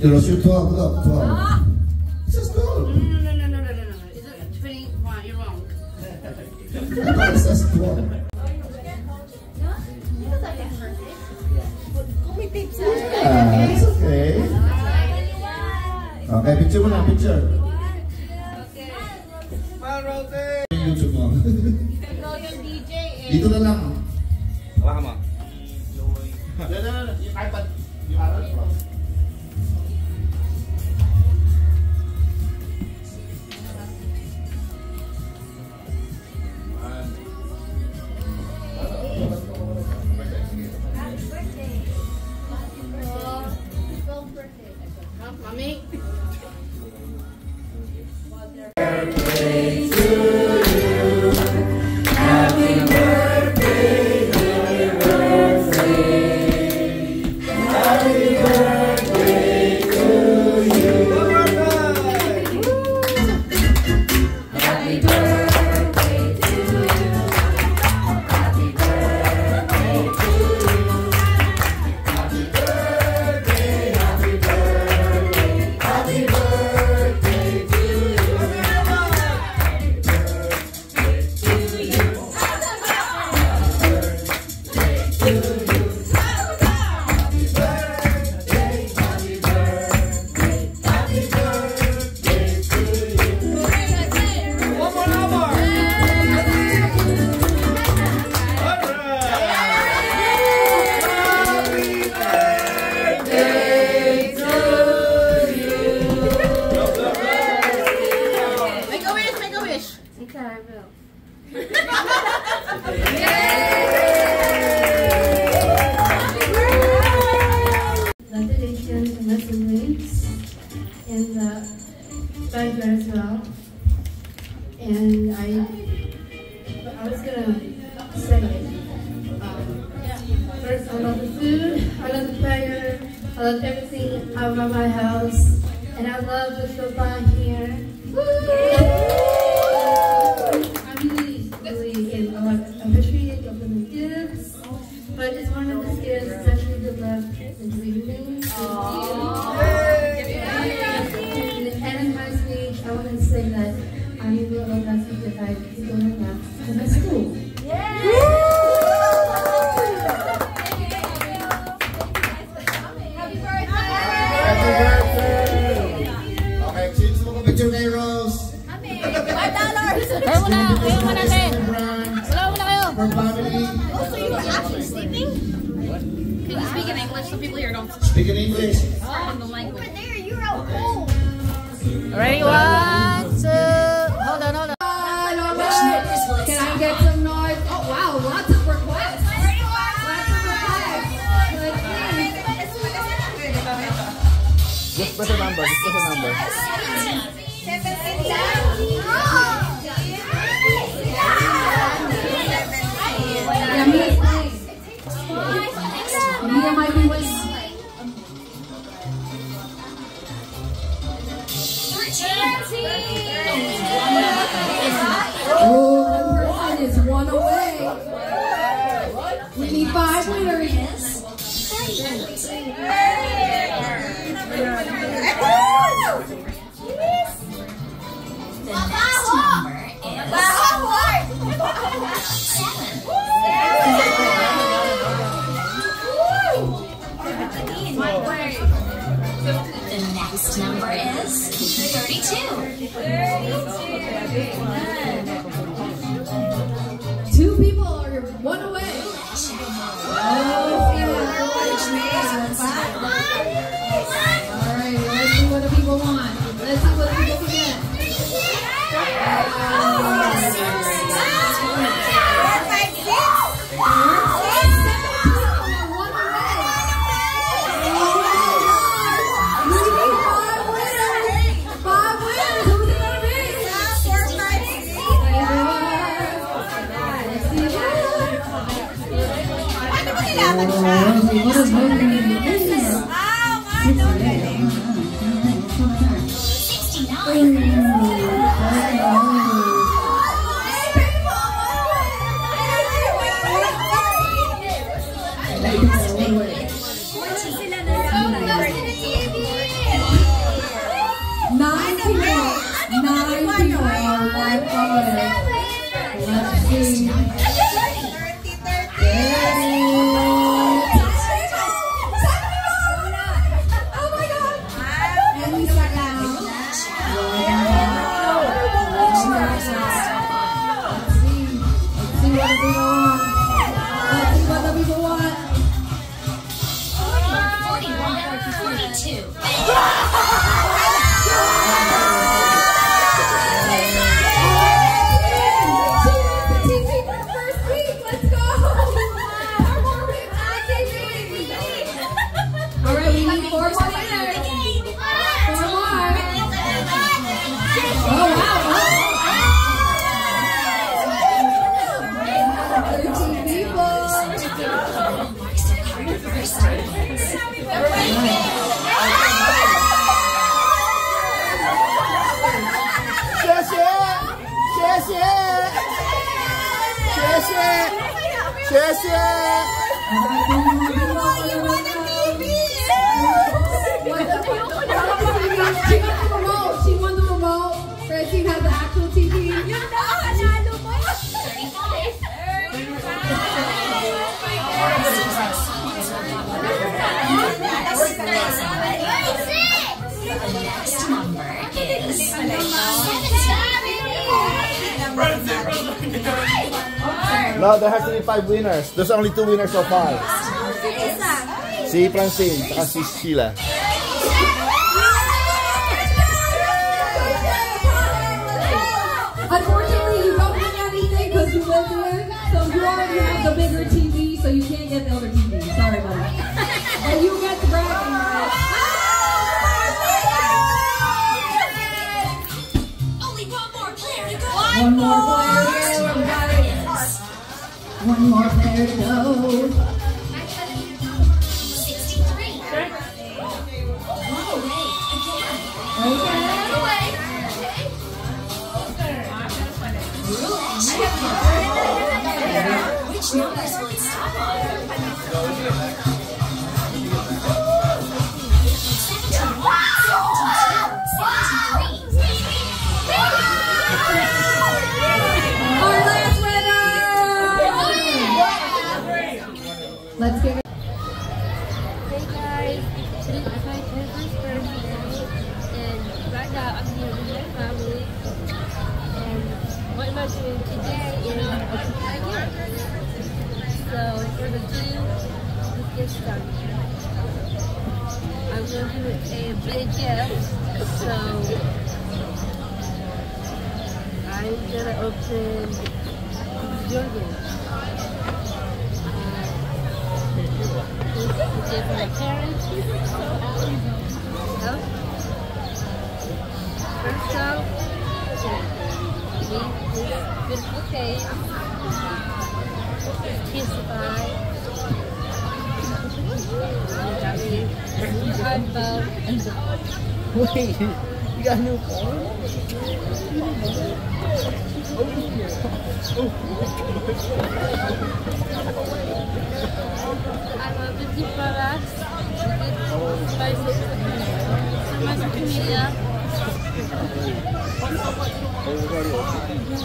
Hiroshima 12, look 12. Ah! It's just 12. No, no, no, no, no, no, no, no. Is it 21? You're wrong. I thought it says 12. Yeah, it's okay. Okay, picture mo na, picture. YouTube mo. Ikaw yung DJ eh. Dito na lang. Hawakan mo. Yan na, yung iPad. Yung iPad I love the food, I love the prayer, I love everything about my house, and I love the football here. I really, really in a lot. I appreciate opening gifts, but it's one of the gifts, especially the love and dreaming. And in my speech, I want to say that I'm really lucky that I keep going English so people here don't Speak in English. speak the language? Ready? One, two. Hold on, hold on. Can I get some noise? Oh wow, lots of requests. Lots of requests. Just press a number. Just press a number. Oh, one is one away. We need five winners. The number is 32. Two people are one away. Oh, All right, let's see what the people want. Let's see what the people can get. One Four more winners. Four more. Oh, wow. Oh. Thirteen people. Marks their card first. She No, there has to be five winners. There's only two winners so far. Si Francine, saka si Sheila. Unfortunately, you don't get anything because you live there. So you already have the bigger TV, so you can't get the other TV. Sorry, buddy. But you get the One more player. We got it. One more player to go. 63. One away again. Roulette check. Which numbers will it stop on? I'm going to do a so I'm gonna open your from my parents. So, first got me iPhone. Wait, you got a new phone? I'm a busy products. Spices. My social media. I'm gonna start with this.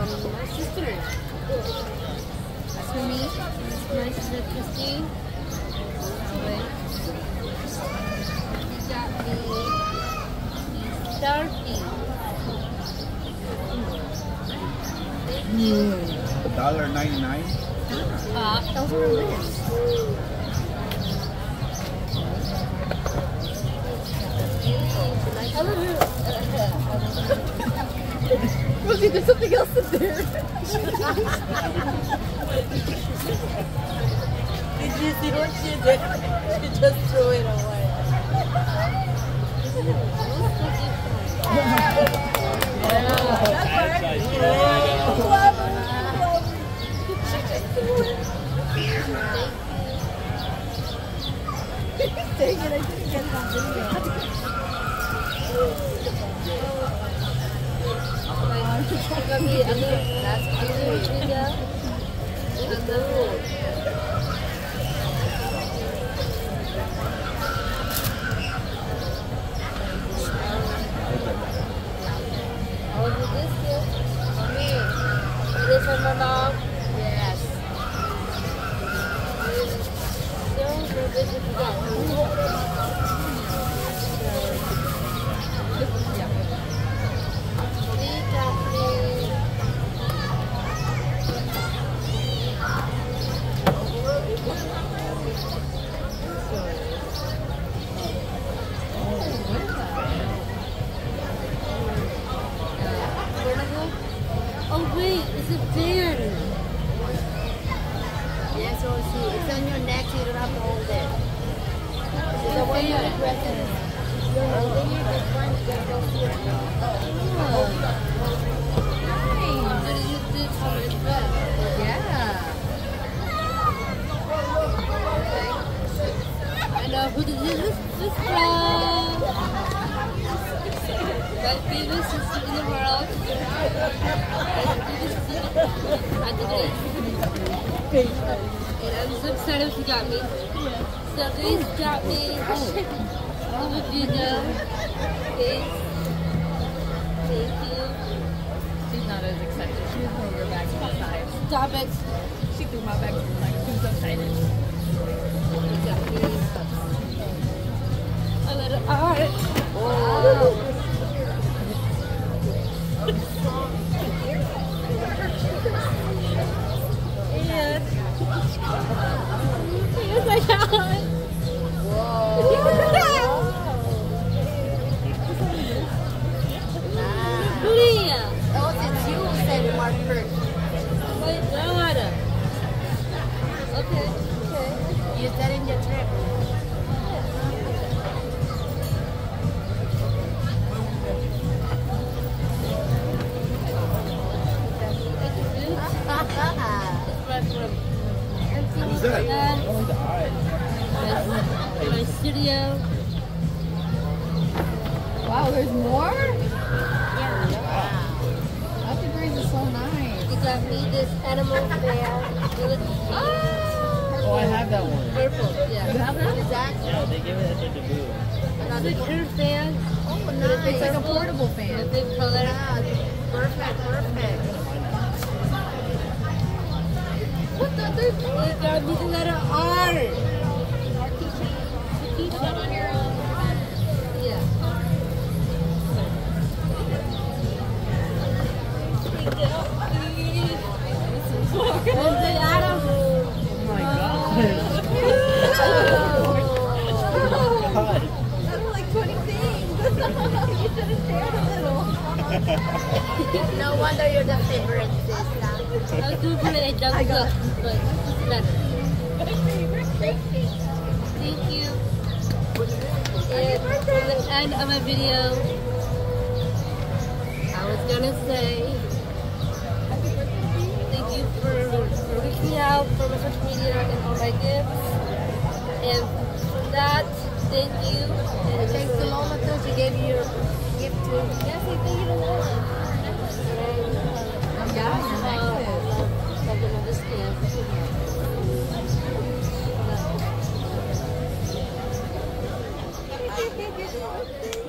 It's from my sister. That's for me. My sister Christine. Wait. She got me Starkey. Dollar ninety nine. Uh, those were lists. Rosie, there's something else in there. Did you see what she did? She just threw it away. Dang it, I didn't get it on video. Kami, ano, last video niya. Ano, I will do this gift for me. This for my mom. Yes. So, so this is that. She got me your dresses. Then you're just fine to get those here. Did you did how much dress? Yeah. And uh, who did this, this from? My favorite sister in the world. My favorite sister. I did it. And I'm so excited she got me. So please got me a video. Please. Thank you. She's not as excited. She over her back outside. Stop it. She threw my back like she was excited. You a little art. Wow. and Who's that? My, my studio. Wow, there's more? Yeah. Happy Breeze is so nice. You got me this animal. Really Oh, ah! I have that one. purple. Yeah. You have that? Exactly. Yeah, they gave it at the debut. It's an fan. Oh, nice. It's like a portable A fan. big color. Perfect, perfect. What the other thing? You got me the letter R. Keep that on your own. Yeah. Oh my god. God. That's like 20 things. you should have shared a little. no wonder you're the favorite sister. I. Thank you. And for the end of my video, I was gonna say thank you for, for reaching out for my social media and all my gifts. And for that, thank you. And Thanks to Lola too. She gave you your gift too. Yes, thank you to Lola. Oh, yeah,